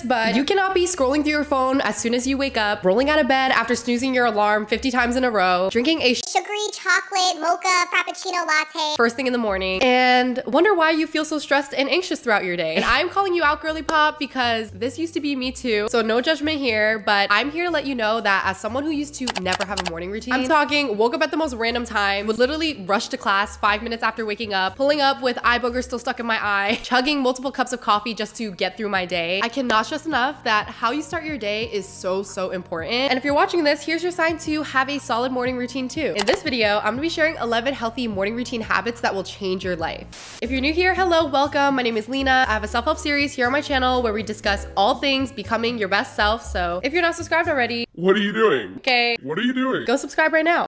this, but you cannot be scrolling through your phone as soon as you wake up, rolling out of bed after snoozing your alarm 50 times in a row, drinking a sugary chocolate mocha frappuccino latte first thing in the morning, and wonder why you feel so stressed and anxious throughout your day. And I'm calling you out, girly pop, because this used to be me too. So no judgment here, but I'm here to let you know that as someone who used to never have a morning routine, I'm talking woke up at the most random time, would literally rush to class five minutes after waking up, pulling up with eye boogers still stuck in my eye, chugging multiple cups of coffee just to get through my day. I cannot stress enough that how you start your day is so, so important. And if you're watching this, here's your sign to have a solid morning routine too. In this video, I'm gonna be sharing 11 healthy morning routine habits that will change your life. If you're new here, hello, welcome. My name is Lena. I have a self-help series here on my channel where we discuss all things becoming your best self. So if you're not subscribed already, What are you doing? okay, What are you doing? go subscribe right now.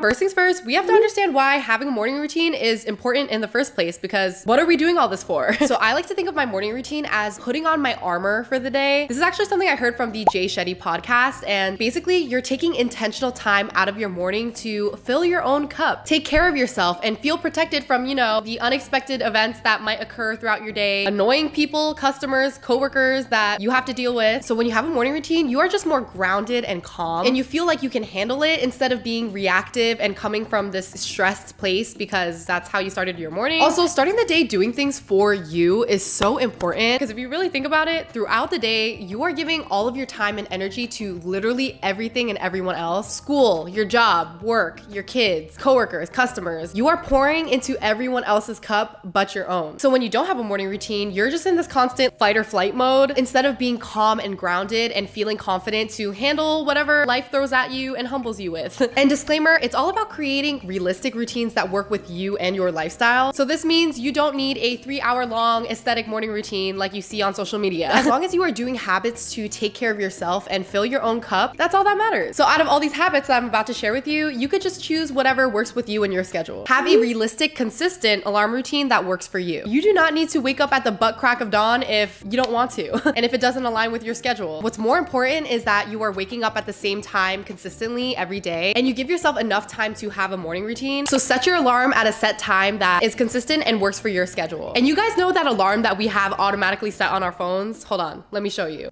First things first, we have to mm-hmm. understand why having a morning routine is important in the first place because what are we doing all this for? so I like to think of my morning routine as putting on my armor for the day. This is actually something I heard from the Jay Shetty podcast and basically you're taking intentional time out of your morning to fill your own cup, take care of yourself and feel protected from, you know, the unexpected events that might occur throughout your day, annoying people, customers, coworkers that you have to deal with. So when you have a morning routine, you are just more grounded and calm and you feel like you can handle it instead of being reactive and coming from this stressed place because that's how you started your morning. Also, starting the day doing things for you is so important because if you really think about it, throughout the day, you are giving all of your time and energy to literally everything and everyone else. School, your job, work, your kids, coworkers, customers. You are pouring into everyone else's cup but your own. So when you don't have a morning routine, you're just in this constant fight or flight mode instead of being calm and grounded and feeling confident to handle whatever life throws at you and humbles you with. and disclaimer, it's all about creating realistic routines that work with you and your lifestyle. So this means you don't need a three hour long aesthetic morning routine like you see on social media. As long as you are doing habits to take care of yourself and fill your own cup, that's all that matters. So out of all these habits that I'm about to share with you, you could just choose whatever works with you and your schedule. Have a realistic, consistent alarm routine that works for you. You do not need to wake up at the butt crack of dawn if you don't want to and if it doesn't align with your schedule. What's more important is that you are waking up at the same time consistently every day and you give yourself enough time to have a morning routine. So set your alarm at a set time that is consistent and works for your schedule. And you guys know that alarm that we have automatically set on our phones? Hold on, let me show you.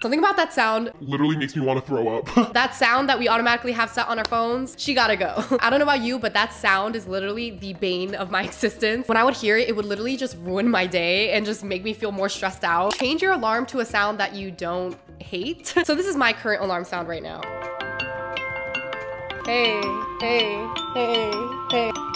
Something about that sound Literally makes me want to throw up. that sound that we automatically have set on our phones, she gotta go. I don't know about you, but that sound is literally the bane of my existence. When I would hear it, it would literally just ruin my day and just make me feel more stressed out. Change your alarm to a sound that you don't hate. so this is my current alarm sound right now. Hey, hey, hey, hey.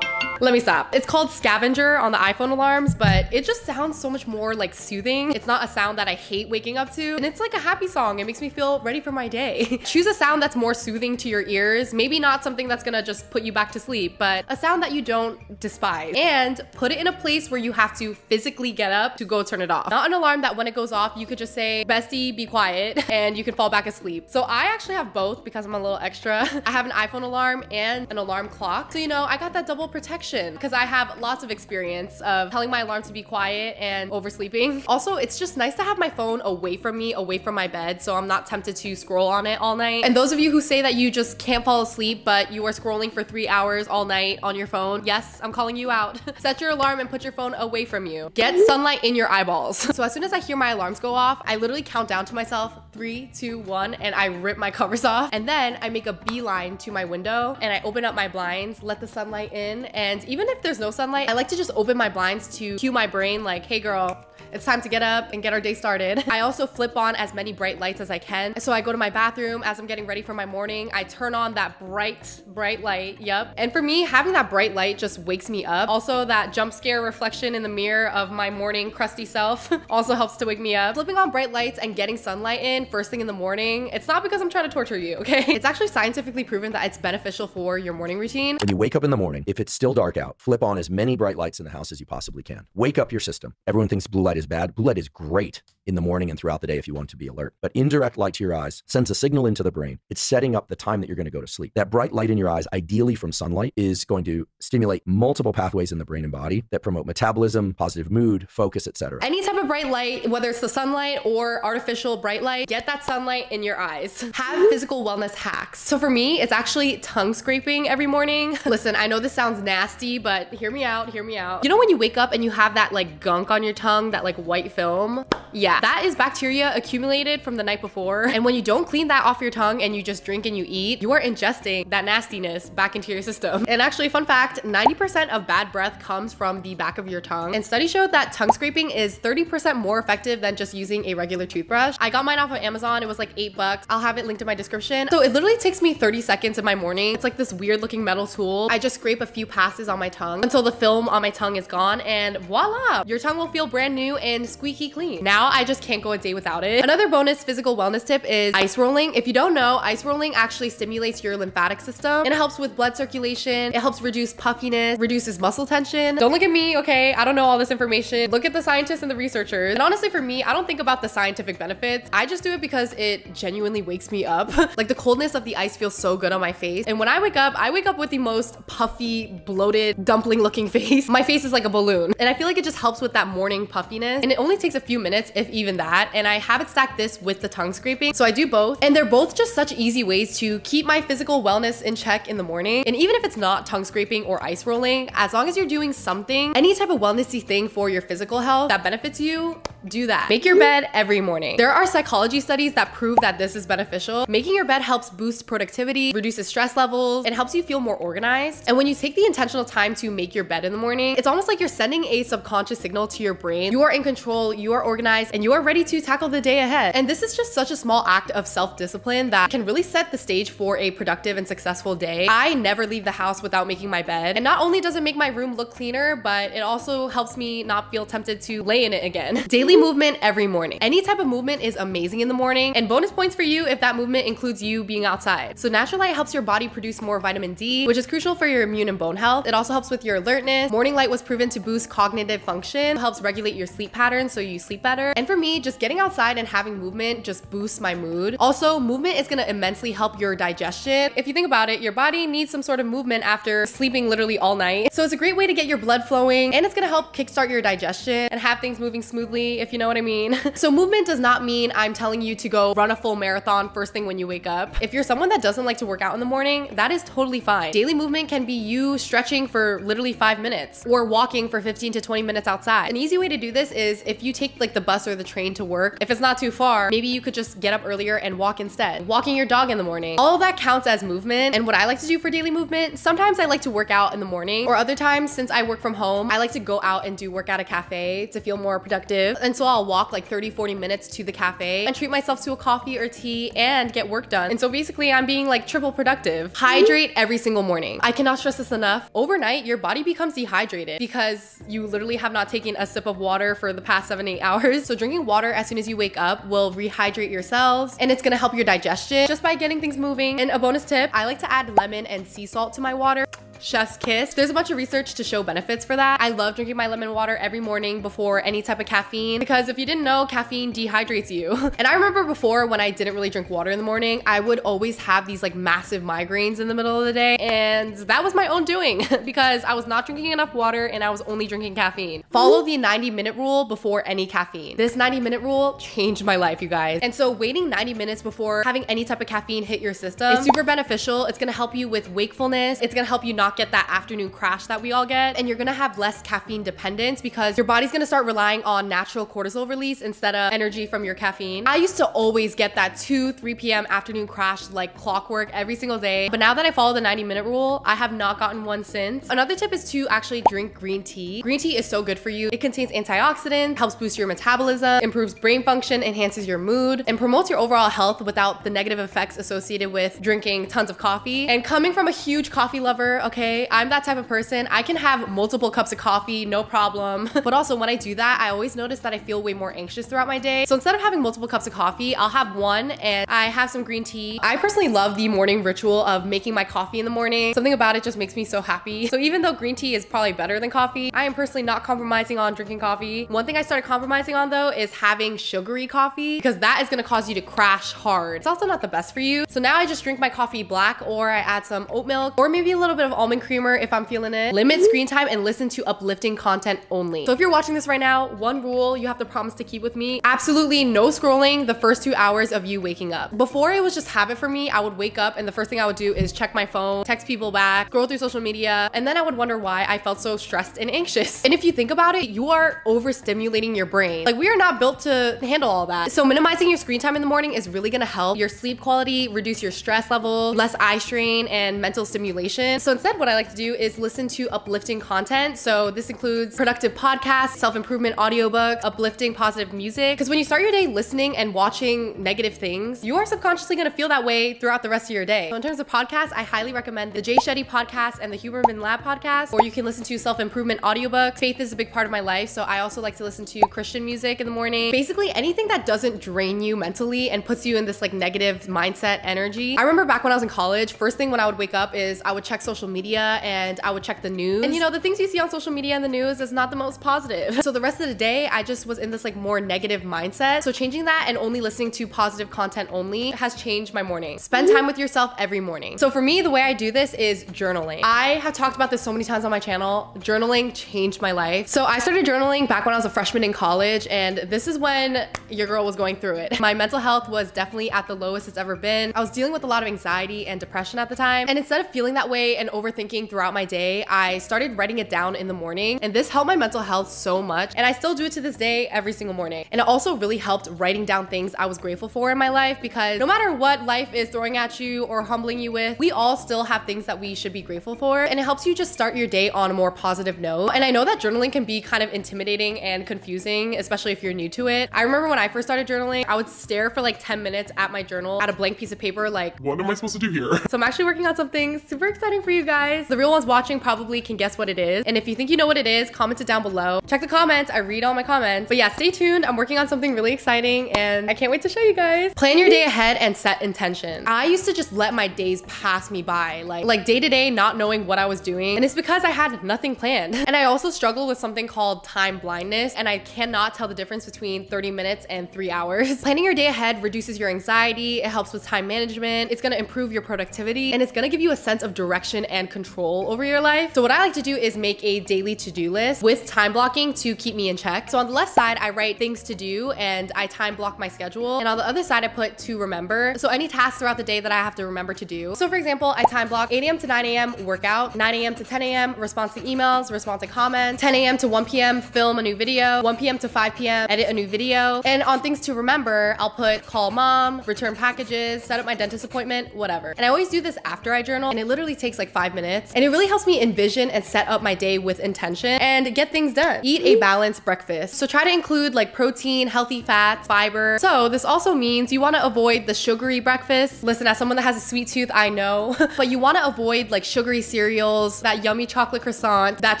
Let me stop. It's called Scavenger on the iPhone alarms, but it just sounds so much more like soothing. It's not a sound that I hate waking up to, and it's like a happy song. It makes me feel ready for my day. Choose a sound that's more soothing to your ears. Maybe not something that's gonna just put you back to sleep, but a sound that you don't despise. And put it in a place where you have to physically get up to go turn it off. Not an alarm that when it goes off, you could just say, bestie, be quiet, and you can fall back asleep. So I actually have both because I'm a little extra. I have an iPhone alarm and an alarm clock. So, you know, I got that double protection because I have lots of experience of telling my alarm to be quiet and oversleeping. Also, it's just nice to have my phone away from me, away from my bed, so I'm not tempted to scroll on it all night. And those of you who say that you just can't fall asleep, but you are scrolling for three hours all night on your phone, yes, I'm calling you out. Set your alarm and put your phone away from you. Get sunlight in your eyeballs. So as soon as I hear my alarms go off, I literally count down to myself, three, two, one, and I rip my covers off. And then I make a beeline to my window and I open up my blinds, let the sunlight in, and even if there's no sunlight, I like to just open my blinds to cue my brain like, hey girl, it's time to get up and get our day started. I also flip on as many bright lights as I can. So I go to my bathroom as I'm getting ready for my morning. I turn on that bright, bright light. Yep. And for me, having that bright light just wakes me up. Also, that jump scare reflection in the mirror of my morning crusty self also helps to wake me up. Flipping on bright lights and getting sunlight in first thing in the morning, it's not because I'm trying to torture you, okay? It's actually scientifically proven that it's beneficial for your morning routine. When you wake up in the morning, if it's still dark out, flip on as many bright lights in the house as you possibly can. Wake up your system. Everyone thinks blue light is is bad. Blue light is great in the morning and throughout the day if you want to be alert. But indirect light to your eyes sends a signal into the brain. It's setting up the time that you're going to go to sleep. That bright light in your eyes, ideally from sunlight, is going to stimulate multiple pathways in the brain and body that promote metabolism, positive mood, focus, etc. Any type of bright light, whether it's the sunlight or artificial bright light, get that sunlight in your eyes. Have physical wellness hacks. So for me, it's actually tongue scraping every morning. Listen, I know this sounds nasty, but hear me out, hear me out. You know when you wake up and you have that like gunk on your tongue, that like white film? Yeah, that is bacteria accumulated from the night before. And when you don't clean that off your tongue and you just drink and you eat, you are ingesting that nastiness back into your system. And actually, fun fact 90% of bad breath comes from the back of your tongue. And studies showed that tongue scraping is 30% more effective than just using a regular toothbrush. I got mine off of Amazon. It was like eight bucks. I'll have it linked in my description. So it literally takes me 30 seconds in my morning. It's like this weird looking metal tool. I just scrape a few passes on my tongue until the film on my tongue is gone and voila, your tongue will feel brand new and squeaky clean. Now I just can't go a day without it. Another bonus physical wellness tip is ice rolling. If you don't know, ice rolling actually stimulates your lymphatic system and it helps with blood circulation. It helps reduce puffiness, reduces muscle tension. Don't look at me, okay? I don't know all this information. Look at the scientists and the researchers. And honestly, for me, I don't think about the scientific benefits. I just do it because it genuinely wakes me up. like the coldness of the ice feels so good on my face. And when I wake up, I wake up with the most puffy, bloated, dumpling looking face. My face is like a balloon. And I feel like it just helps with that morning puffiness. And it only takes a few minutes, if even that. And I haven't stacked this with the tongue scraping. So I do both. And they're both just such easy ways to keep my physical wellness in check in the morning. And even if it's not tongue scraping or ice rolling, as long as you're doing something, any type of wellnessy thing for your physical health that benefits you, do that. Make your bed every morning. There are psychology studies that prove that this is beneficial. Making your bed helps boost productivity, reduces stress levels, and helps you feel more organized. And when you take the intentional time to make your bed in the morning, it's almost like you're sending a subconscious signal to your brain. You are in control, you are organized, and you are ready to tackle the day ahead. And this is just such a small act of self-discipline that can really set the stage for a productive and successful day. I never leave the house without making my bed. And not only does it make my room look cleaner, but it also helps me not feel tempted to lay in it again. Daily movement every morning. Any type of movement is amazing in the morning and bonus points for you if that movement includes you being outside. So natural light helps your body produce more vitamin D, which is crucial for your immune and bone health. It also helps with your alertness. Morning light was proven to boost cognitive function, helps regulate your sleep patterns so you sleep better. And for me, just getting outside and having movement just boosts my mood. Also, movement is gonna immensely help your digestion. If you think about it, your body needs some sort of movement after sleeping literally all night. So it's a great way to get your blood flowing and it's gonna help kickstart your digestion and have things moving smoothly, if you know what I mean. so movement does not mean I'm telling you to go run a full marathon first thing when you wake up. If you're someone that doesn't like to work out in the morning, that is totally fine. Daily movement can be you stretching for literally five minutes or walking for 15 to 20 minutes outside. An easy way to do this is if you take like the bus or the train to work, if it's not too far, maybe you could just get up earlier and walk instead. Walking your dog in the morning. All that counts as movement. And what I like to do for daily movement, sometimes I like to work out in the morning or other times since I work from home, I like to go out and do work at a cafe to feel more productive. And so I'll walk like 30, 40 minutes to the cafe and treat myself to a coffee or tea and get work done. And so basically I'm being like triple productive. Hydrate every single morning. I cannot stress this enough. Overnight, your body becomes dehydrated because you literally have not taken a sip of water for the past seven, eight hours. So drinking water as soon as you wake up will rehydrate your cells and it's gonna help your digestion just by getting things moving. And a bonus tip, I like to add lemon and sea salt to my water chef's kiss. There's a bunch of research to show benefits for that. I love drinking my lemon water every morning before any type of caffeine because if you didn't know, caffeine dehydrates you. and I remember before when I didn't really drink water in the morning, I would always have these like massive migraines in the middle of the day. And that was my own doing because I was not drinking enough water and I was only drinking caffeine. Follow the 90 minute rule before any caffeine. This 90 minute rule changed my life, you guys. And so waiting 90 minutes before having any type of caffeine hit your system is super beneficial. It's gonna help you with wakefulness. It's gonna help you not get that afternoon crash that we all get. And you're gonna have less caffeine dependence because your body's gonna start relying on natural cortisol release instead of energy from your caffeine. I used to always get that 2, 3 p.m. afternoon crash like clockwork every single day. But now that I follow the 90 minute rule, I have not gotten one since. Another tip is to actually drink green tea. Green tea is so good for you. It contains antioxidants, helps boost your metabolism, improves brain function, enhances your mood, and promotes your overall health without the negative effects associated with drinking tons of coffee. And coming from a huge coffee lover, okay, okay? I'm that type of person. I can have multiple cups of coffee, no problem. but also when I do that, I always notice that I feel way more anxious throughout my day. So instead of having multiple cups of coffee, I'll have one and I have some green tea. I personally love the morning ritual of making my coffee in the morning. Something about it just makes me so happy. So even though green tea is probably better than coffee, I am personally not compromising on drinking coffee. One thing I started compromising on though is having sugary coffee because that is gonna cause you to crash hard. It's also not the best for you. So now I just drink my coffee black or I add some oat milk or maybe a little bit of almond creamer if I'm feeling it. Limit screen time and listen to uplifting content only. So if you're watching this right now, one rule you have to promise to keep with me, absolutely no scrolling the first two hours of you waking up. Before it was just habit for me, I would wake up and the first thing I would do is check my phone, text people back, scroll through social media, and then I would wonder why I felt so stressed and anxious. And if you think about it, you are overstimulating your brain. Like we are not built to handle all that. So minimizing your screen time in the morning is really gonna help your sleep quality, reduce your stress level, less eye strain, and mental stimulation. So instead, what I like to do is listen to uplifting content. So this includes productive podcasts, self-improvement audiobooks, uplifting positive music. Because when you start your day listening and watching negative things, you are subconsciously gonna feel that way throughout the rest of your day. So in terms of podcasts, I highly recommend the Jay Shetty podcast and the Huberman Lab podcast, or you can listen to self-improvement audiobooks. Faith is a big part of my life, so I also like to listen to Christian music in the morning. Basically anything that doesn't drain you mentally and puts you in this like negative mindset energy. I remember back when I was in college, first thing when I would wake up is I would check social media and I would check the news. And you know, the things you see on social media and the news is not the most positive. So the rest of the day, I just was in this like more negative mindset. So changing that and only listening to positive content only has changed my morning. Spend time with yourself every morning. So for me, the way I do this is journaling. I have talked about this so many times on my channel. Journaling changed my life. So I started journaling back when I was a freshman in college and this is when your girl was going through it. My mental health was definitely at the lowest it's ever been. I was dealing with a lot of anxiety and depression at the time. And instead of feeling that way and overthinking throughout my day, I started writing it down in the morning. And this helped my mental health so much. And I still do it to this day every single morning. And it also really helped writing down things I was grateful for in my life because no matter what life is throwing at you or humbling you with, we all still have things that we should be grateful for. And it helps you just start your day on a more positive note. And I know that journaling can be kind of intimidating and confusing, especially if you're new to it. I remember when I first started journaling, I would stare for like 10 minutes at my journal at a blank piece of paper, like, what am I supposed to do here? so I'm actually working on something super exciting for you guys. The real ones watching probably can guess what it is. And if you think you know what it is, comment it down below. Check the comments. I read all my comments. But yeah, stay tuned. I'm working on something really exciting and I can't wait to show you guys. Plan your day ahead and set intention. I used to just let my days pass me by, like, like day to day, not knowing what I was doing. And it's because I had nothing planned. And I also struggle with something called time blindness. And I cannot tell the difference between 30 minutes and three hours. Planning your day ahead reduces your anxiety. It helps with time management. It's gonna improve your productivity and it's gonna give you a sense of direction and control over your life. So what I like to do is make a daily to-do list with time blocking to keep me in check. So on the left side, I write things to do and I time block my schedule. And on the other side, I put to remember. So any tasks throughout the day that I have to remember to do. So for example, I time block 8 a.m. to 9 a.m. workout, 9 a.m. to 10 a.m. response to emails, response to comments, 10 a.m. to 1 p.m. film a new video, 1 p.m. to 5 p.m. edit a new video. And on things to remember, I'll put call mom, return packages, set up my dentist appointment, whatever. And I always do this after I journal and it literally takes like five minutes. And it really helps me envision and set up my day with intention and get things done. Eat a balanced breakfast. So try to include like protein, healthy fats, fiber. So this also means you want to avoid the sugary breakfast. Listen, as someone that has a sweet tooth, I know, but you want to avoid like sugary cereals, that yummy chocolate croissant, that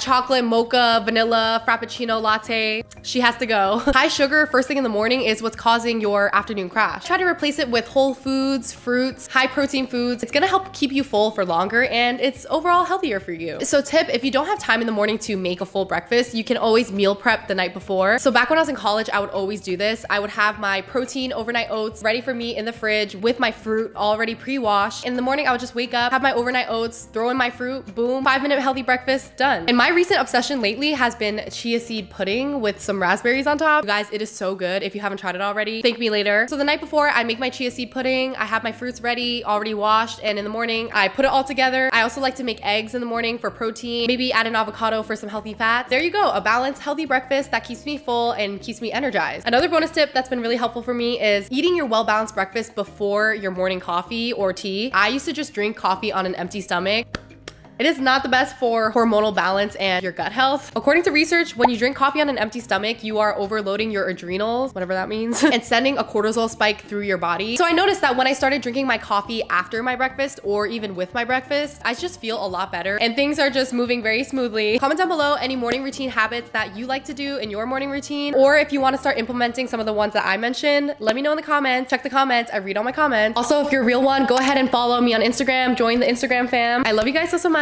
chocolate mocha, vanilla, frappuccino latte. She has to go. High sugar first thing in the morning is what's causing your afternoon crash. Try to replace it with whole foods, fruits, high protein foods. It's gonna help keep you full for longer and it's overall healthier for you. So tip, if you don't have time in the morning to make a full breakfast, you can always meal prep the night before. So back when I was in college, I would always do this. I would have my protein overnight oats ready for me in the fridge with my fruit already pre-washed. In the morning, I would just wake up, have my overnight oats, throw in my fruit, boom, five minute healthy breakfast, done. And my recent obsession lately has been chia seed pudding with some raspberries on top. You guys, it is so good. If you haven't tried it already, thank me later. So the night before, I make my chia seed pudding. I have my fruits ready, already washed. And in the morning, I put it all together. I also like to make eggs in the morning for protein, maybe add an avocado for some healthy fats. There you go, a balanced, healthy breakfast that keeps me full and keeps me energized. Another bonus tip that's been really helpful for me is eating your well-balanced breakfast before your morning coffee or tea. I used to just drink coffee on an empty stomach It is not the best for hormonal balance and your gut health. According to research, when you drink coffee on an empty stomach, you are overloading your adrenals, whatever that means, and sending a cortisol spike through your body. So I noticed that when I started drinking my coffee after my breakfast or even with my breakfast, I just feel a lot better and things are just moving very smoothly. Comment down below any morning routine habits that you like to do in your morning routine, or if you want to start implementing some of the ones that I mentioned, let me know in the comments. Check the comments. I read all my comments. Also, if you're a real one, go ahead and follow me on Instagram. Join the Instagram fam. I love you guys so, so much,